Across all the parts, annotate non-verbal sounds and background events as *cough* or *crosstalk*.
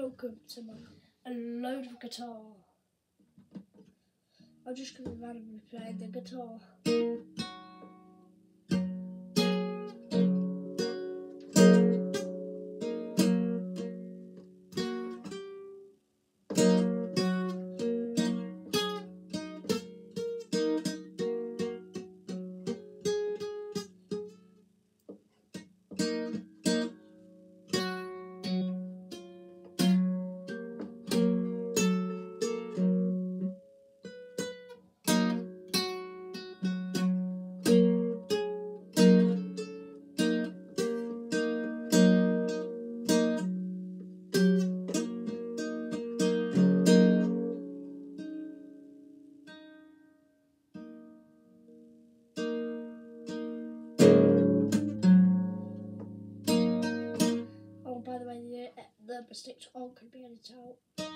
welcome to my a load of guitar. I'm just gonna randomly play the guitar. Mistakes all could be edited out.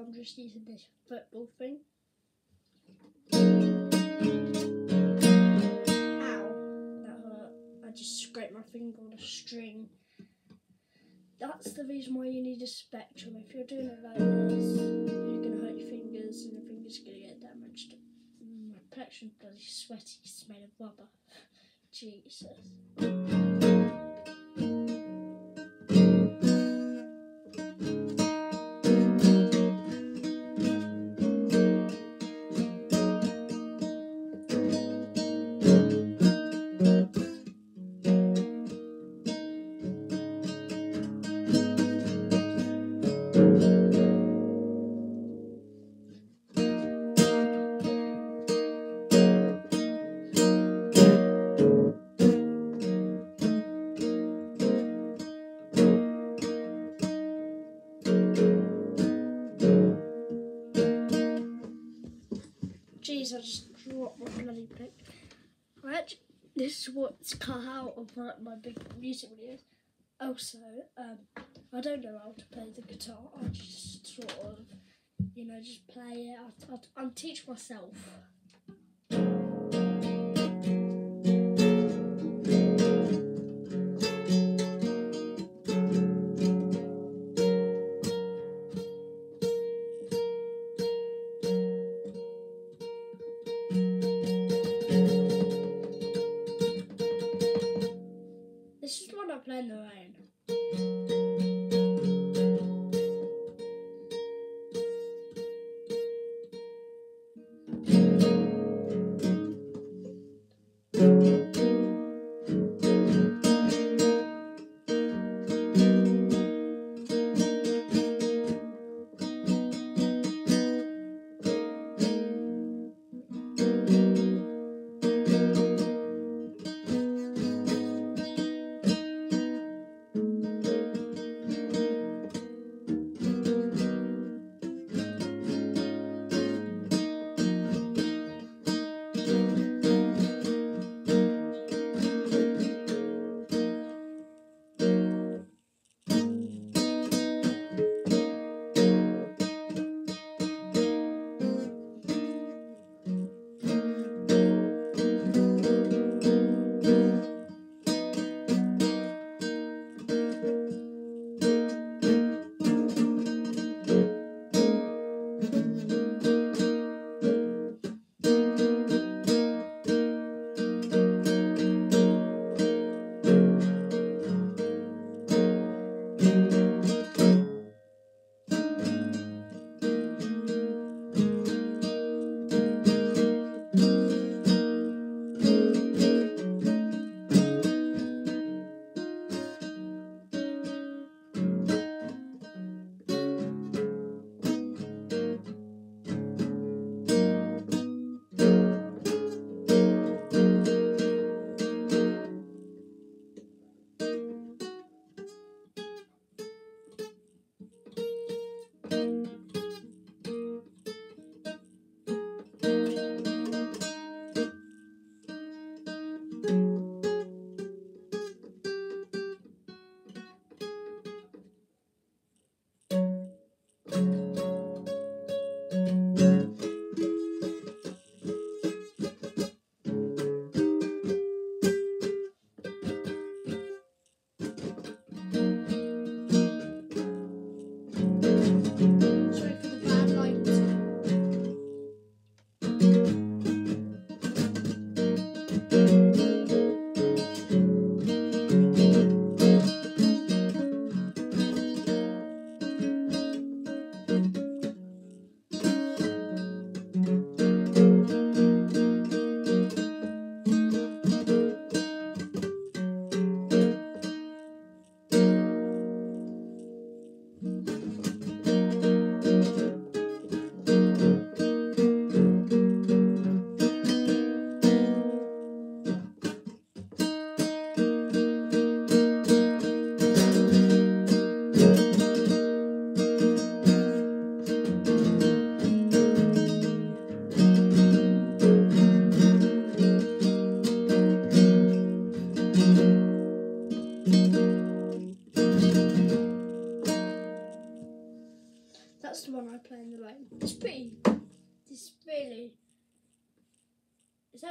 I'm just using this football thing. Ow, that hurt. I just scraped my finger on a string. That's the reason why you need a plectrum. If you're doing it like this, you're going to hurt your fingers and your fingers are going to get damaged. Mm, My plectrum's bloody sweaty, made of rubber. *laughs* Jesus. Jeez, I just dropped my bloody pick. I actually, this is what's cut out of my, my big music videos. Also, um, I don't know how to play the guitar. I just sort of, you know, just play it. I, I, I'm teach myself.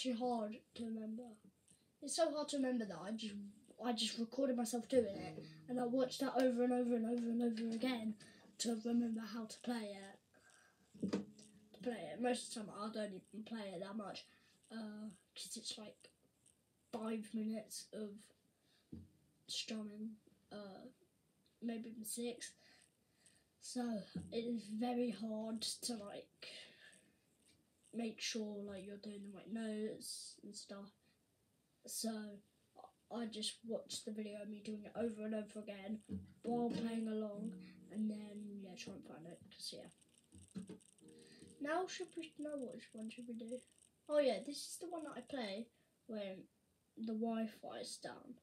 actually hard to remember. It's so hard to remember that I just I just recorded myself doing it and I watched that over and over and over and over again to remember how to play it. To play it. Most of the time I don't even play it that much because it's like five minutes of strumming, uh, maybe even six. So it is very hard to like make sure like you're doing the right notes and stuff. So I just watched the video of me doing it over and over again while playing along, and then yeah, try and find it. Cause yeah. Now should we know which one should we do? Oh yeah, this is the one that I play when the Wi-Fi is down.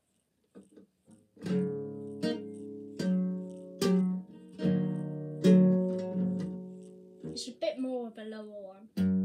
It's a bit more of a lower one.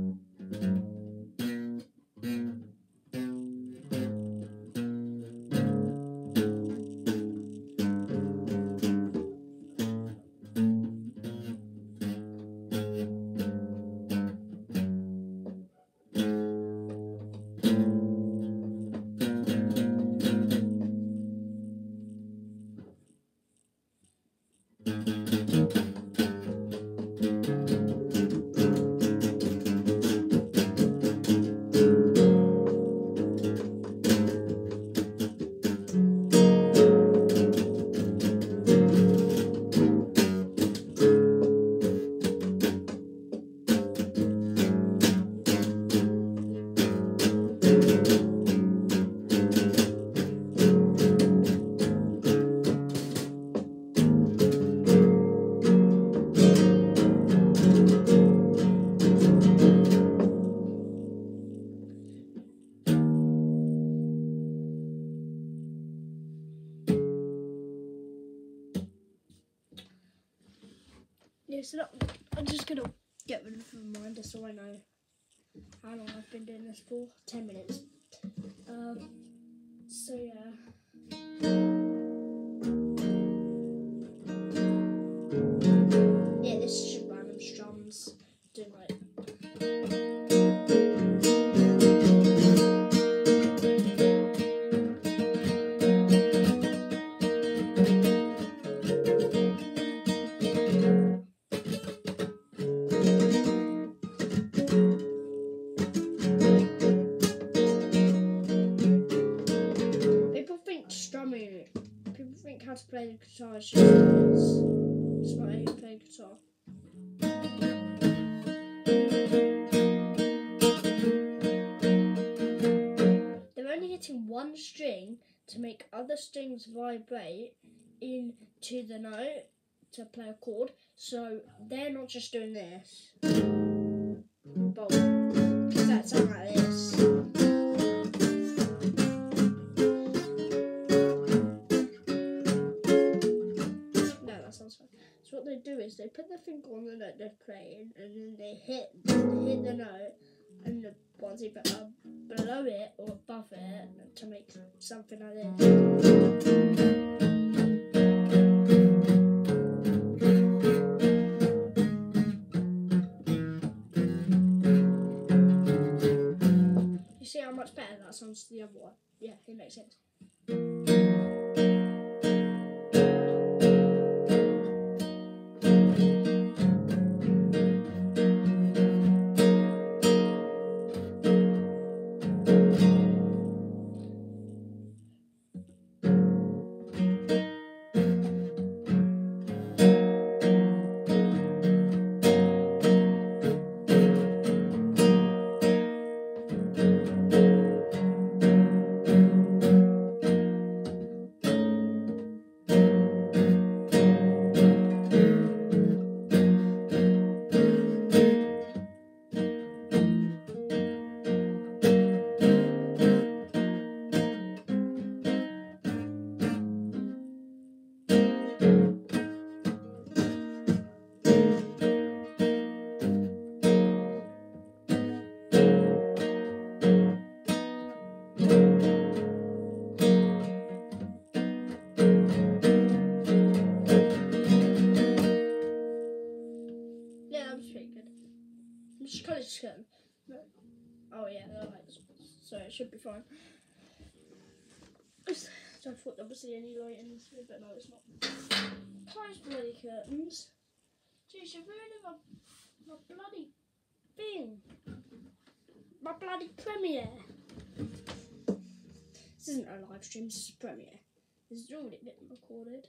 So that, I'm just gonna get rid of the reminder so I know how long I've been doing this for. Ten minutes. Um, so yeah. Guitar. It's how play guitar. They're only hitting one string to make other strings vibrate into the note to play a chord. So they're not just doing this. Like this. Is they put their finger on the note they're playing, and then they hit they hit the note, and the ones either are uh, below it or above it to make something like this. You see how much better that sounds to the other one? Yeah, it makes sense. It should be fine. I thought there was any light in this room, but no, it's not. Close bloody curtains. Jeez, you're ruining my, my bloody thing. My bloody premiere. This isn't a live stream, this is a premiere. This is already been recorded.